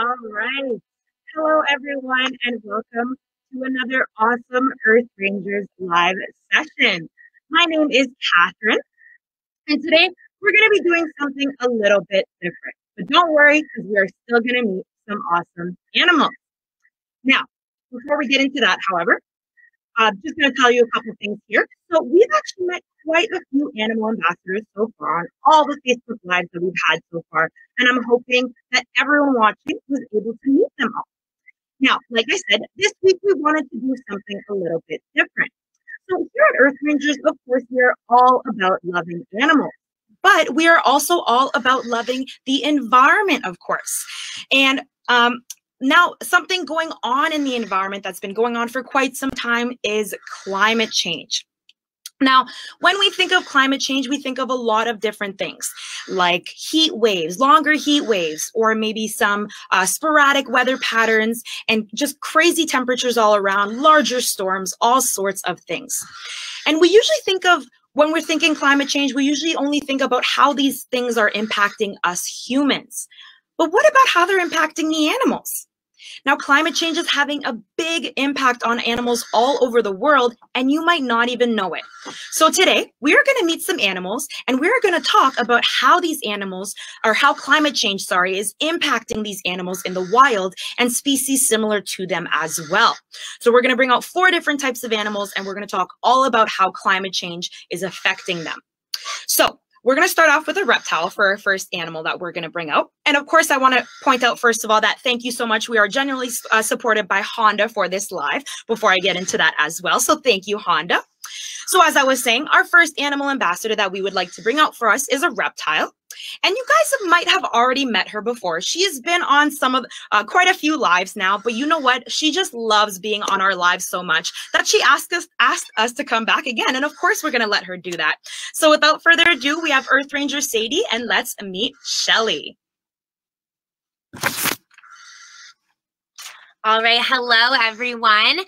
All right. Hello, everyone, and welcome to another awesome Earth Rangers live session. My name is Catherine, and today we're going to be doing something a little bit different. But don't worry, because we are still going to meet some awesome animals. Now, before we get into that, however, I'm just going to tell you a couple things here. So we've actually met quite a few animal ambassadors so far on all the Facebook Lives that we've had so far. And I'm hoping that everyone watching was able to meet them all. Now, like I said, this week we wanted to do something a little bit different. So here at Earth Rangers, of course, we are all about loving animals. But we are also all about loving the environment, of course. And um, now, something going on in the environment that's been going on for quite some time is climate change. Now, when we think of climate change, we think of a lot of different things like heat waves, longer heat waves, or maybe some uh, sporadic weather patterns and just crazy temperatures all around, larger storms, all sorts of things. And we usually think of when we're thinking climate change, we usually only think about how these things are impacting us humans. But what about how they're impacting the animals? Now, climate change is having a big impact on animals all over the world, and you might not even know it. So today, we are going to meet some animals, and we're going to talk about how these animals, or how climate change, sorry, is impacting these animals in the wild and species similar to them as well. So we're going to bring out four different types of animals, and we're going to talk all about how climate change is affecting them. So we're going to start off with a reptile for our first animal that we're going to bring out. And of course, I want to point out, first of all, that thank you so much. We are generally uh, supported by Honda for this live before I get into that as well. So thank you, Honda. So as I was saying, our first animal ambassador that we would like to bring out for us is a reptile. And you guys might have already met her before. She has been on some of uh, quite a few lives now, but you know what? She just loves being on our lives so much that she asked us asked us to come back again. And of course, we're going to let her do that. So without further ado, we have Earth Ranger Sadie, and let's meet Shelly. All right. Hello, everyone.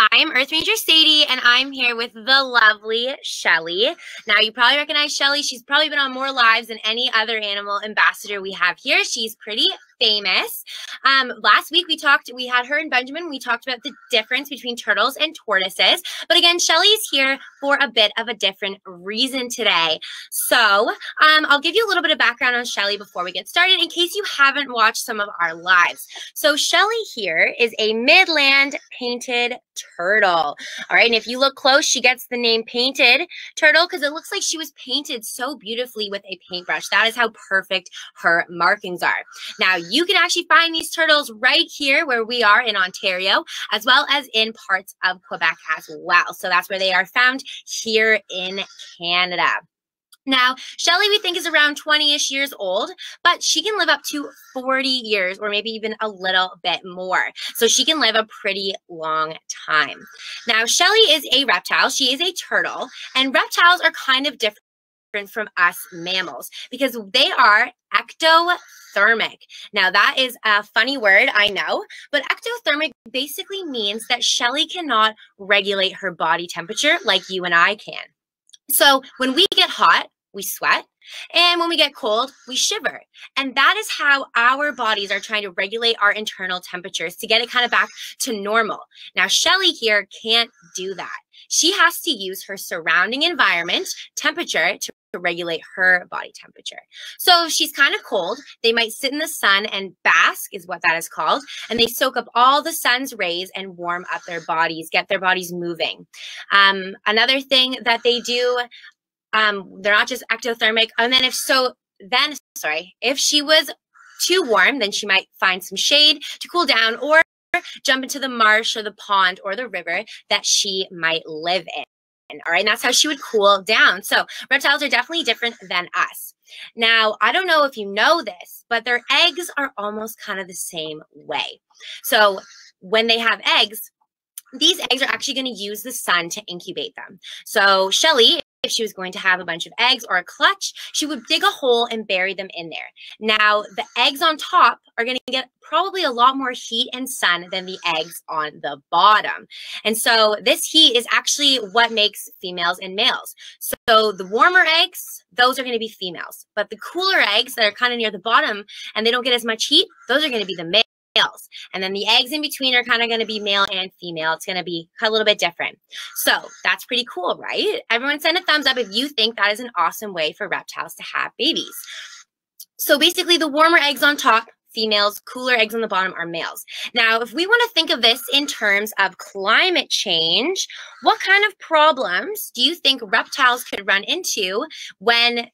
I'm Earth Ranger Sadie, and I'm here with the lovely Shelly. Now, you probably recognize Shelly. She's probably been on more lives than any other animal ambassador we have here. She's pretty famous. Um, last week we talked, we had her and Benjamin. We talked about the difference between turtles and tortoises. But again, Shelly's here for a bit of a different reason today. So um, I'll give you a little bit of background on Shelly before we get started in case you haven't watched some of our lives. So Shelly here is a Midland painted turtle. All right. And if you look close, she gets the name painted turtle because it looks like she was painted so beautifully with a paintbrush. That is how perfect her markings are. Now, you can actually find these turtles right here where we are in Ontario, as well as in parts of Quebec as well. So that's where they are found here in Canada. Now, Shelly, we think, is around 20 ish years old, but she can live up to 40 years or maybe even a little bit more. So she can live a pretty long time. Now, Shelly is a reptile. She is a turtle, and reptiles are kind of different from us mammals because they are ectothermic. Now, that is a funny word, I know, but ectothermic basically means that Shelly cannot regulate her body temperature like you and I can. So when we get hot, we sweat. And when we get cold, we shiver. And that is how our bodies are trying to regulate our internal temperatures to get it kind of back to normal. Now, Shelly here can't do that. She has to use her surrounding environment temperature to regulate her body temperature. So if she's kind of cold, they might sit in the sun and bask is what that is called. And they soak up all the sun's rays and warm up their bodies, get their bodies moving. Um, another thing that they do, um, they're not just ectothermic. And then if so, then, sorry, if she was too warm, then she might find some shade to cool down or jump into the marsh or the pond or the river that she might live in. All right. And that's how she would cool down. So reptiles are definitely different than us. Now, I don't know if you know this, but their eggs are almost kind of the same way. So when they have eggs, these eggs are actually going to use the sun to incubate them. So Shelly, if she was going to have a bunch of eggs or a clutch, she would dig a hole and bury them in there. Now, the eggs on top are going to get probably a lot more heat and sun than the eggs on the bottom. And so this heat is actually what makes females and males. So the warmer eggs, those are going to be females. But the cooler eggs that are kind of near the bottom and they don't get as much heat, those are going to be the males. Males. And then the eggs in between are kind of going to be male and female. It's going to be a little bit different. So that's pretty cool, right? Everyone send a thumbs up if you think that is an awesome way for reptiles to have babies. So basically the warmer eggs on top females, cooler eggs on the bottom are males. Now, if we want to think of this in terms of climate change, what kind of problems do you think reptiles could run into when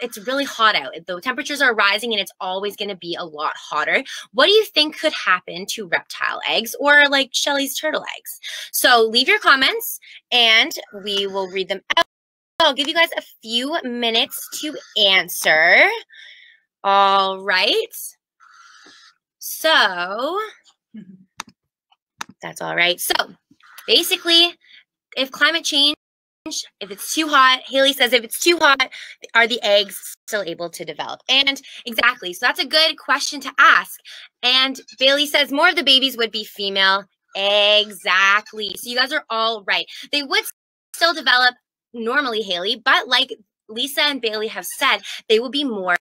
it's really hot out. The temperatures are rising and it's always going to be a lot hotter. What do you think could happen to reptile eggs or like Shelly's turtle eggs? So leave your comments and we will read them out. I'll give you guys a few minutes to answer. All right. So that's all right. So basically, if climate change if it's too hot, Haley says if it's too hot, are the eggs still able to develop? And exactly. So that's a good question to ask. And Bailey says more of the babies would be female. Exactly. So you guys are all right. They would still develop normally, Haley, but like Lisa and Bailey have said, they will be more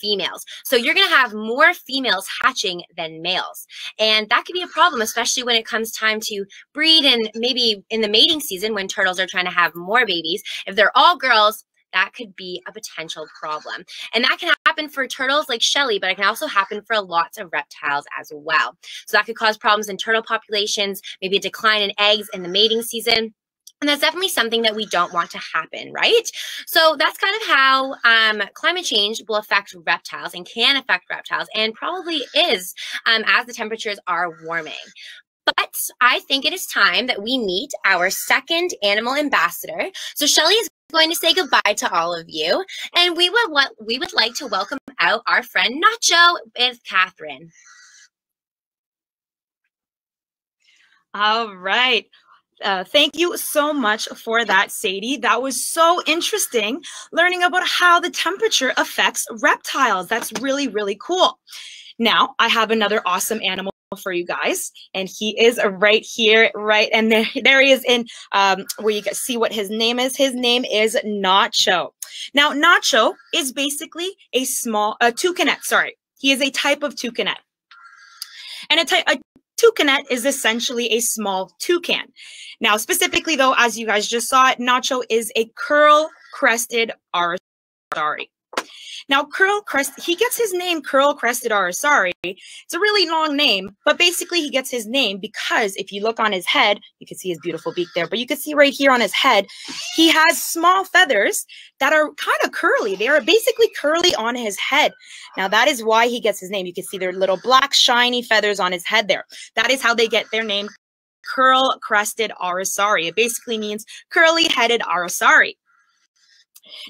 females. So you're going to have more females hatching than males. And that could be a problem, especially when it comes time to breed and maybe in the mating season when turtles are trying to have more babies. If they're all girls, that could be a potential problem. And that can happen for turtles like Shelly, but it can also happen for lots of reptiles as well. So that could cause problems in turtle populations, maybe a decline in eggs in the mating season. And that's definitely something that we don't want to happen, right? So that's kind of how um, climate change will affect reptiles and can affect reptiles and probably is um, as the temperatures are warming. But I think it is time that we meet our second animal ambassador. So Shelly is going to say goodbye to all of you. And we would, what, we would like to welcome out our friend Nacho with Catherine. All right. Uh, thank you so much for that, Sadie. That was so interesting learning about how the temperature affects reptiles. That's really, really cool. Now, I have another awesome animal for you guys and he is right here right and there, there he is in um where you can see what his name is his name is nacho now nacho is basically a small a toucanet sorry he is a type of toucanet and a type a toucanet is essentially a small toucan now, specifically though, as you guys just saw, Nacho is a curl crested Sorry. Now, Curl Crest, he gets his name Curl Crested Aracari. It's a really long name, but basically he gets his name because if you look on his head, you can see his beautiful beak there, but you can see right here on his head, he has small feathers that are kind of curly. They are basically curly on his head. Now, that is why he gets his name. You can see their little black shiny feathers on his head there. That is how they get their name curl crested aracari. It basically means curly headed aracari.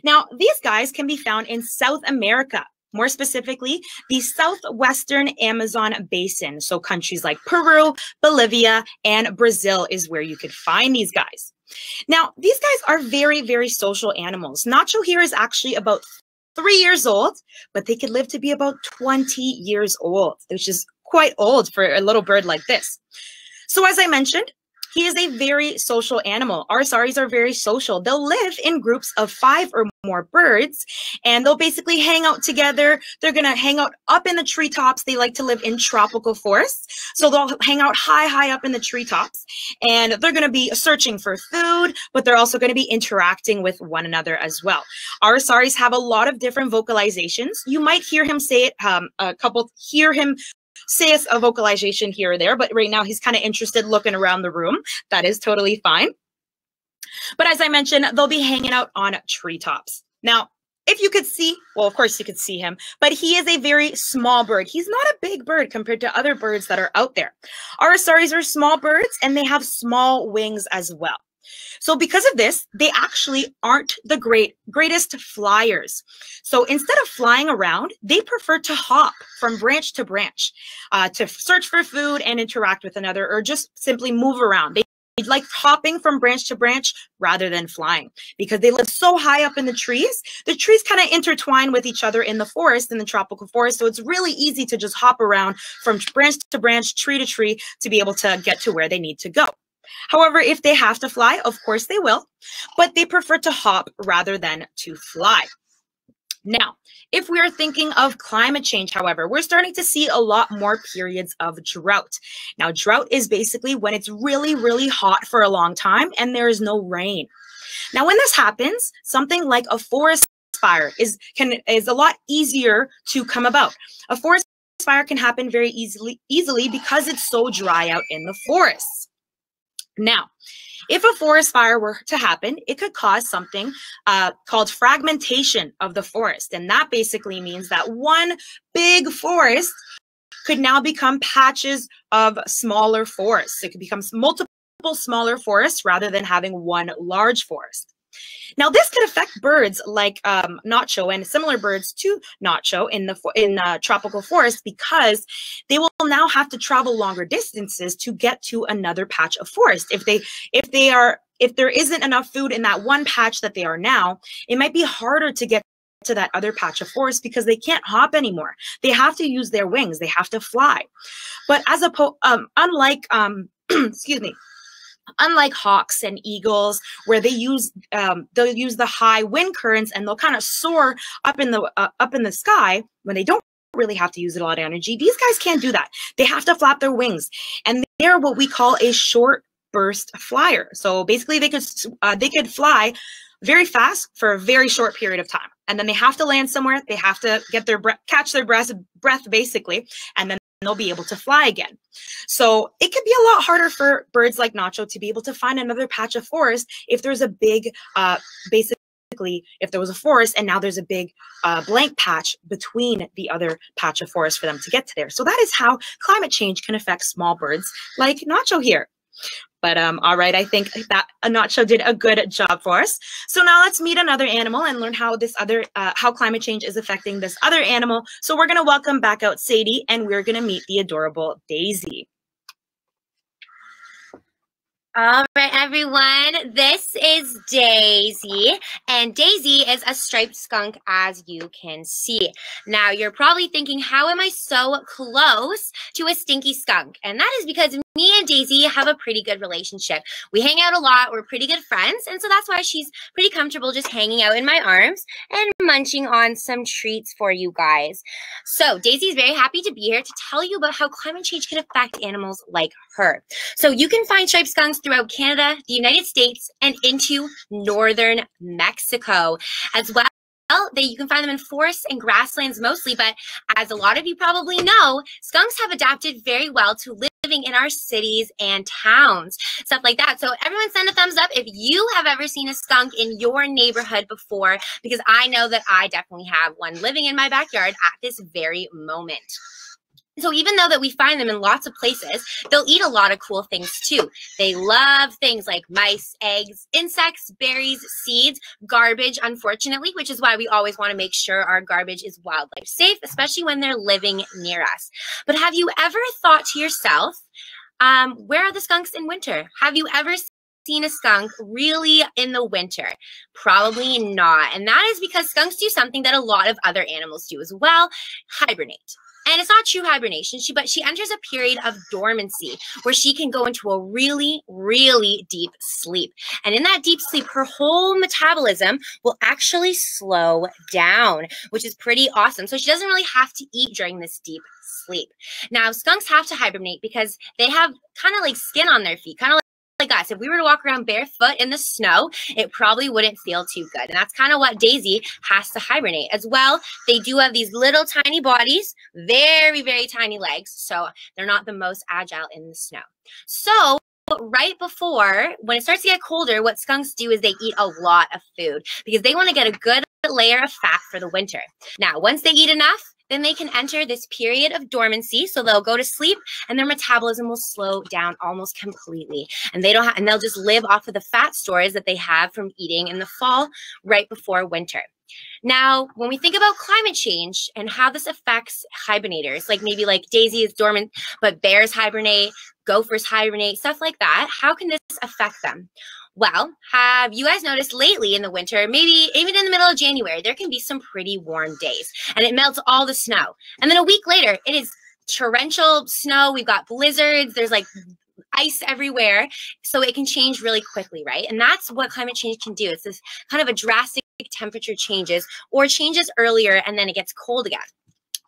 Now, these guys can be found in South America, more specifically, the southwestern Amazon basin. So countries like Peru, Bolivia, and Brazil is where you could find these guys. Now, these guys are very, very social animals. Nacho here is actually about three years old, but they could live to be about 20 years old, which is quite old for a little bird like this. So as I mentioned, he is a very social animal. Aracaris are very social. They'll live in groups of five or more birds and they'll basically hang out together. They're going to hang out up in the treetops. They like to live in tropical forests. So they'll hang out high, high up in the treetops and they're going to be searching for food, but they're also going to be interacting with one another as well. Aracaris have a lot of different vocalizations. You might hear him say it, um, a couple hear him say a vocalization here or there, but right now he's kind of interested looking around the room. That is totally fine. But as I mentioned, they'll be hanging out on treetops. Now, if you could see, well, of course you could see him, but he is a very small bird. He's not a big bird compared to other birds that are out there. Aracaris are small birds and they have small wings as well. So because of this, they actually aren't the great greatest flyers. So instead of flying around, they prefer to hop from branch to branch uh, to search for food and interact with another or just simply move around. They like hopping from branch to branch rather than flying because they live so high up in the trees. The trees kind of intertwine with each other in the forest, in the tropical forest. So it's really easy to just hop around from branch to branch, tree to tree to be able to get to where they need to go. However, if they have to fly, of course they will, but they prefer to hop rather than to fly. Now, if we are thinking of climate change, however, we're starting to see a lot more periods of drought. Now, drought is basically when it's really, really hot for a long time and there is no rain. Now, when this happens, something like a forest fire is can is a lot easier to come about. A forest fire can happen very easily easily because it's so dry out in the forests. Now, if a forest fire were to happen, it could cause something uh, called fragmentation of the forest. And that basically means that one big forest could now become patches of smaller forests. It could become multiple smaller forests rather than having one large forest. Now, this could affect birds like um, Nacho and similar birds to Nacho in the in uh, tropical forest because they will now have to travel longer distances to get to another patch of forest. If they if they are if there isn't enough food in that one patch that they are now, it might be harder to get to that other patch of forest because they can't hop anymore. They have to use their wings. They have to fly. But as a um, unlike um, excuse me, unlike hawks and eagles where they use um, they'll use the high wind currents and they'll kind of soar up in the uh, up in the sky when they don't really have to use a lot of energy. These guys can't do that. They have to flap their wings. And they're what we call a short burst flyer. So basically they could uh, they could fly very fast for a very short period of time. And then they have to land somewhere. They have to get their breath catch their breath breath basically. And then they'll be able to fly again. So it could be a lot harder for birds like Nacho to be able to find another patch of forest if there's a big, uh, basically, if there was a forest and now there's a big uh, blank patch between the other patch of forest for them to get to there. So that is how climate change can affect small birds like Nacho here. But um, all right, I think that a Nacho did a good job for us. So now let's meet another animal and learn how this other, uh, how climate change is affecting this other animal. So we're gonna welcome back out Sadie and we're gonna meet the adorable Daisy. All right, everyone. This is Daisy, and Daisy is a striped skunk, as you can see. Now, you're probably thinking, how am I so close to a stinky skunk? And that is because me and Daisy have a pretty good relationship. We hang out a lot. We're pretty good friends. And so that's why she's pretty comfortable just hanging out in my arms and munching on some treats for you guys. So Daisy's very happy to be here to tell you about how climate change can affect animals like her. So you can find striped skunks throughout Canada, the United States, and into northern Mexico as well well, they, you can find them in forests and grasslands mostly, but as a lot of you probably know, skunks have adapted very well to living in our cities and towns, stuff like that. So everyone send a thumbs up if you have ever seen a skunk in your neighborhood before, because I know that I definitely have one living in my backyard at this very moment. So even though that we find them in lots of places, they'll eat a lot of cool things too. They love things like mice, eggs, insects, berries, seeds, garbage, unfortunately, which is why we always want to make sure our garbage is wildlife safe, especially when they're living near us. But have you ever thought to yourself, um, where are the skunks in winter? Have you ever seen a skunk really in the winter? Probably not. And that is because skunks do something that a lot of other animals do as well, hibernate. And it's not true hibernation, she, but she enters a period of dormancy where she can go into a really, really deep sleep. And in that deep sleep, her whole metabolism will actually slow down, which is pretty awesome. So she doesn't really have to eat during this deep sleep. Now, skunks have to hibernate because they have kind of like skin on their feet, kind of like us, if we were to walk around barefoot in the snow, it probably wouldn't feel too good. And that's kind of what Daisy has to hibernate as well. They do have these little tiny bodies, very, very tiny legs. So they're not the most agile in the snow. So right before when it starts to get colder, what skunks do is they eat a lot of food because they want to get a good layer of fat for the winter. Now, once they eat enough, then they can enter this period of dormancy. So they'll go to sleep and their metabolism will slow down almost completely. And they don't have, and they'll just live off of the fat stores that they have from eating in the fall right before winter. Now, when we think about climate change and how this affects hibernators, like maybe like Daisy is dormant, but bears hibernate, gophers hibernate, stuff like that, how can this affect them? Well, have you guys noticed lately in the winter, maybe even in the middle of January, there can be some pretty warm days and it melts all the snow. And then a week later, it is torrential snow. We've got blizzards. There's like ice everywhere. So it can change really quickly, right? And that's what climate change can do. It's this kind of a drastic temperature changes or changes earlier and then it gets cold again.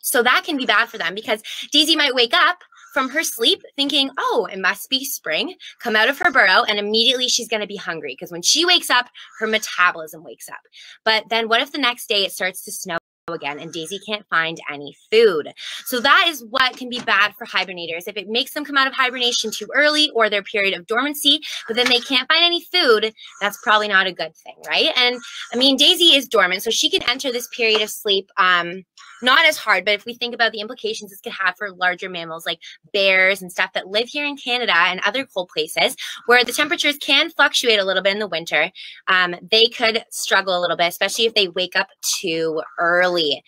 So that can be bad for them because Daisy might wake up from her sleep thinking, oh, it must be spring, come out of her burrow, and immediately she's going to be hungry because when she wakes up, her metabolism wakes up. But then what if the next day it starts to snow? again and Daisy can't find any food. So that is what can be bad for hibernators. If it makes them come out of hibernation too early or their period of dormancy, but then they can't find any food, that's probably not a good thing, right? And I mean, Daisy is dormant, so she can enter this period of sleep um, not as hard, but if we think about the implications this could have for larger mammals like bears and stuff that live here in Canada and other cold places where the temperatures can fluctuate a little bit in the winter, um, they could struggle a little bit, especially if they wake up too early.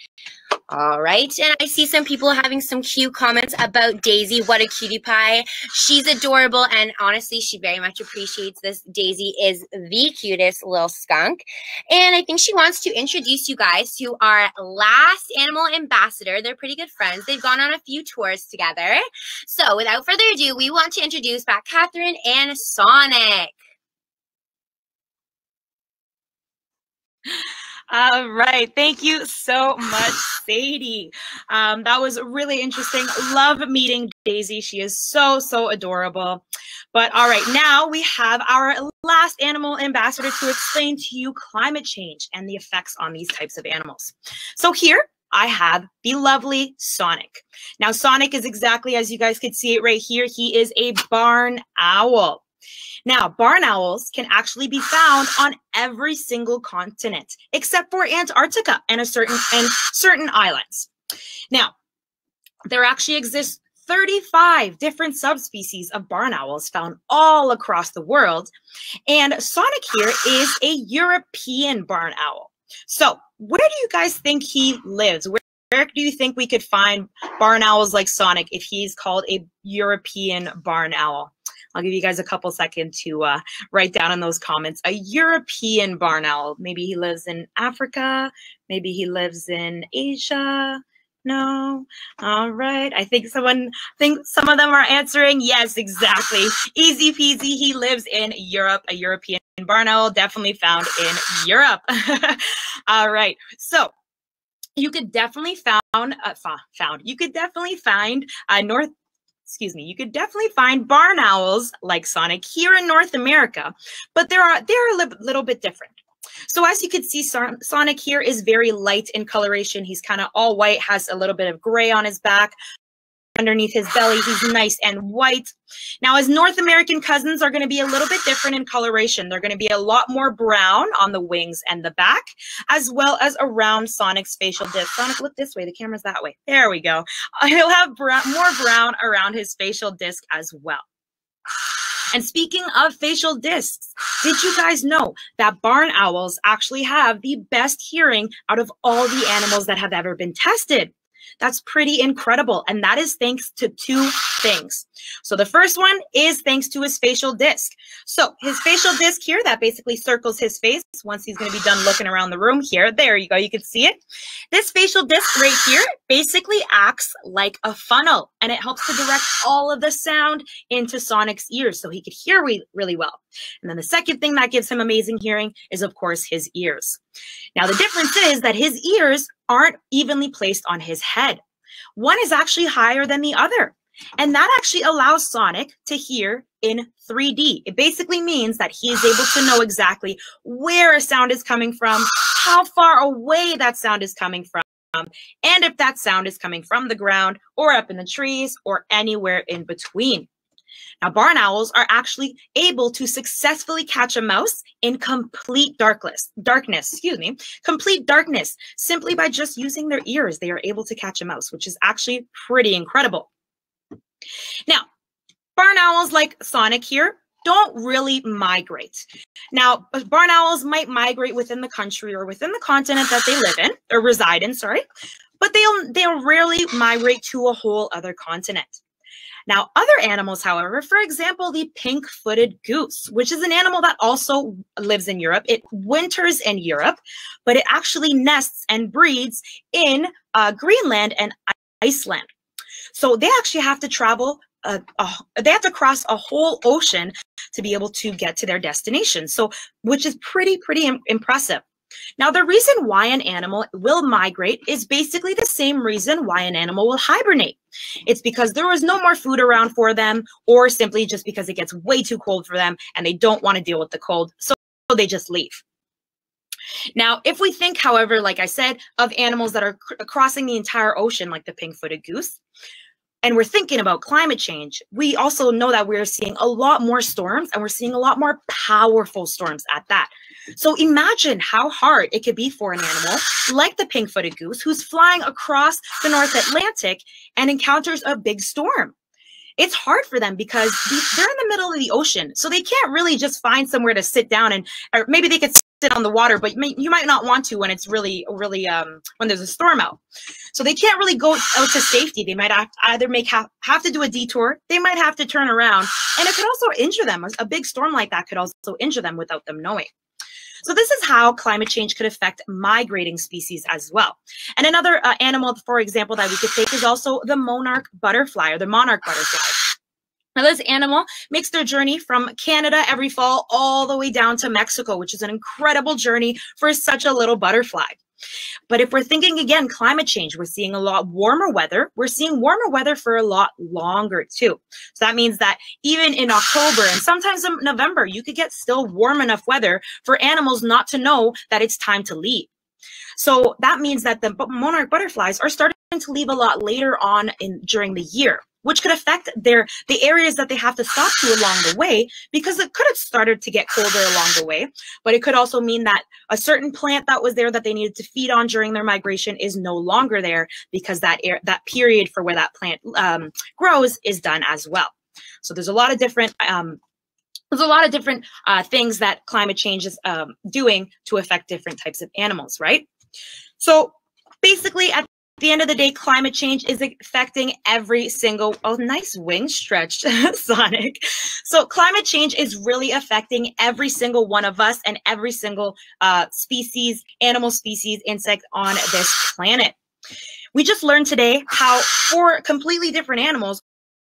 All right. And I see some people having some cute comments about Daisy. What a cutie pie. She's adorable. And honestly, she very much appreciates this. Daisy is the cutest little skunk. And I think she wants to introduce you guys to our last animal ambassador. They're pretty good friends. They've gone on a few tours together. So without further ado, we want to introduce back Catherine and Sonic. All right. Thank you so much, Sadie. Um, that was really interesting. Love meeting Daisy. She is so, so adorable. But all right, now we have our last animal ambassador to explain to you climate change and the effects on these types of animals. So here I have the lovely Sonic. Now, Sonic is exactly as you guys could see it right here. He is a barn owl. Now, barn owls can actually be found on every single continent except for Antarctica and a certain and certain islands. Now, there actually exists 35 different subspecies of barn owls found all across the world. And Sonic here is a European barn owl. So, where do you guys think he lives? Where, where do you think we could find barn owls like Sonic if he's called a European barn owl? I'll give you guys a couple seconds to uh, write down in those comments. A European barn owl. Maybe he lives in Africa. Maybe he lives in Asia. No. All right. I think someone I think some of them are answering yes, exactly. Easy peasy. He lives in Europe, a European barn owl, definitely found in Europe. All right. So you could definitely found uh, found you could definitely find uh, North excuse me, you could definitely find barn owls like Sonic here in North America, but there are uh, they're a li little bit different. So as you can see, Sonic here is very light in coloration. He's kind of all white, has a little bit of gray on his back, underneath his belly. He's nice and white. Now, his North American cousins are going to be a little bit different in coloration. They're going to be a lot more brown on the wings and the back, as well as around Sonic's facial disc. Sonic, look this way. The camera's that way. There we go. He'll have more brown around his facial disc as well. And speaking of facial discs, did you guys know that barn owls actually have the best hearing out of all the animals that have ever been tested? That's pretty incredible. And that is thanks to two things. So the first one is thanks to his facial disc. So his facial disc here, that basically circles his face once he's going to be done looking around the room here. There you go. You can see it. This facial disc right here basically acts like a funnel and it helps to direct all of the sound into Sonic's ears so he could hear re really well. And then the second thing that gives him amazing hearing is, of course, his ears. Now, the difference is that his ears aren't evenly placed on his head. One is actually higher than the other. And that actually allows Sonic to hear in 3D. It basically means that he is able to know exactly where a sound is coming from, how far away that sound is coming from, and if that sound is coming from the ground or up in the trees or anywhere in between. Now, barn owls are actually able to successfully catch a mouse in complete darkness, darkness, excuse me, complete darkness, simply by just using their ears. They are able to catch a mouse, which is actually pretty incredible. Now, barn owls like Sonic here don't really migrate. Now, barn owls might migrate within the country or within the continent that they live in or reside in, sorry, but they'll they'll rarely migrate to a whole other continent. Now, other animals, however, for example, the pink-footed goose, which is an animal that also lives in Europe. It winters in Europe, but it actually nests and breeds in uh, Greenland and Iceland. So they actually have to travel, uh, they have to cross a whole ocean to be able to get to their destination. So, which is pretty, pretty Im impressive. Now, the reason why an animal will migrate is basically the same reason why an animal will hibernate. It's because there is no more food around for them, or simply just because it gets way too cold for them and they don't want to deal with the cold, so they just leave. Now, if we think, however, like I said, of animals that are cr crossing the entire ocean, like the pink-footed goose, and we're thinking about climate change, we also know that we're seeing a lot more storms and we're seeing a lot more powerful storms at that. So imagine how hard it could be for an animal like the pink-footed goose who's flying across the North Atlantic and encounters a big storm. It's hard for them because they're in the middle of the ocean. So they can't really just find somewhere to sit down and, or maybe they could sit on the water, but you might not want to when it's really, really, um, when there's a storm out. So they can't really go out to safety. They might have either make have, have to do a detour. They might have to turn around and it could also injure them. A big storm like that could also injure them without them knowing. So this is how climate change could affect migrating species as well. And another uh, animal, for example, that we could take is also the monarch butterfly or the monarch butterfly. Now, this animal makes their journey from Canada every fall all the way down to Mexico, which is an incredible journey for such a little butterfly. But if we're thinking again, climate change, we're seeing a lot warmer weather. We're seeing warmer weather for a lot longer too. So that means that even in October and sometimes in November, you could get still warm enough weather for animals not to know that it's time to leave. So that means that the monarch butterflies are starting to leave a lot later on in during the year which could affect their the areas that they have to stop to along the way because it could have started to get colder along the way. But it could also mean that a certain plant that was there that they needed to feed on during their migration is no longer there because that air that period for where that plant um, grows is done as well. So there's a lot of different um, there's a lot of different uh, things that climate change is um, doing to affect different types of animals right? So basically at the end of the day, climate change is affecting every single, oh, nice wing stretch, Sonic. So climate change is really affecting every single one of us and every single uh, species, animal species, insect on this planet. We just learned today how four completely different animals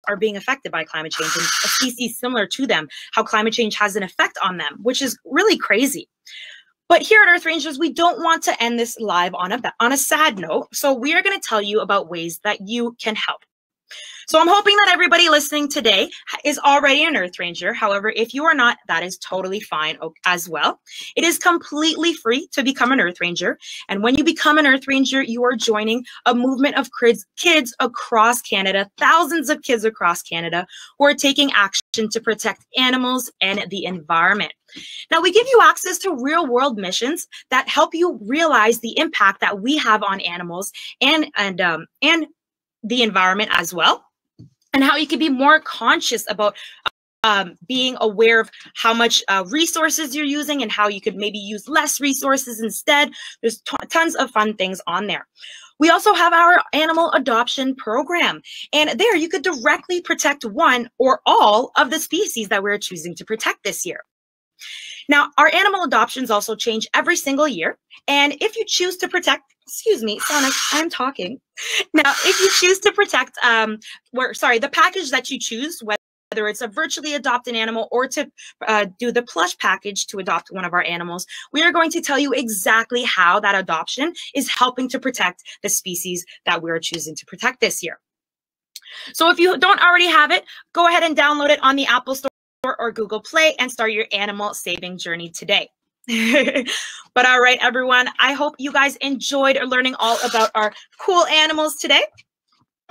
are being affected by climate change and a species similar to them, how climate change has an effect on them, which is really crazy. But here at Earth Rangers, we don't want to end this live on a, on a sad note. So we are going to tell you about ways that you can help. So I'm hoping that everybody listening today is already an Earth Ranger. However, if you are not, that is totally fine as well. It is completely free to become an Earth Ranger. And when you become an Earth Ranger, you are joining a movement of kids, kids across Canada, thousands of kids across Canada who are taking action to protect animals and the environment. Now, we give you access to real world missions that help you realize the impact that we have on animals and, and, um, and the environment as well and how you can be more conscious about um, being aware of how much uh, resources you're using and how you could maybe use less resources instead. There's tons of fun things on there. We also have our animal adoption program. And there you could directly protect one or all of the species that we're choosing to protect this year. Now, our animal adoptions also change every single year. And if you choose to protect excuse me, Sonic, I'm talking. Now, if you choose to protect, um, where, sorry, the package that you choose, whether it's a virtually adopted animal or to uh, do the plush package to adopt one of our animals, we are going to tell you exactly how that adoption is helping to protect the species that we're choosing to protect this year. So if you don't already have it, go ahead and download it on the Apple Store or Google Play and start your animal saving journey today. but all right, everyone, I hope you guys enjoyed learning all about our cool animals today.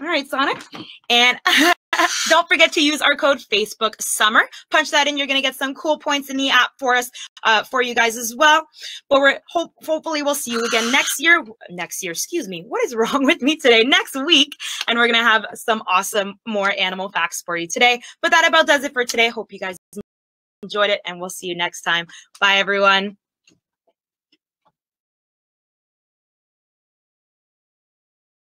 All right, Sonic. And don't forget to use our code Facebook Summer. Punch that in. You're going to get some cool points in the app for us, uh, for you guys as well. But we're hope, hopefully we'll see you again next year. Next year, excuse me. What is wrong with me today? Next week. And we're going to have some awesome more animal facts for you today. But that about does it for today. Hope you guys enjoyed it, and we'll see you next time. Bye, everyone.